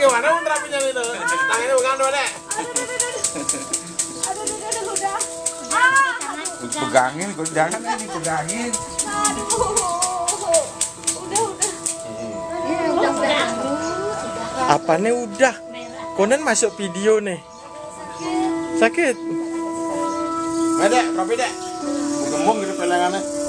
gimana pun terapinya itu? Tangannya bukan dua deh. Aduh, aduh, aduh, udah. Ah, Pegangin, kok jangan ini pegangin. aduh. Udah, udah. Apa nih udah? Konen masuk video nih. Sakit. Ada, kopi deh. Gembung gitu pelangannya.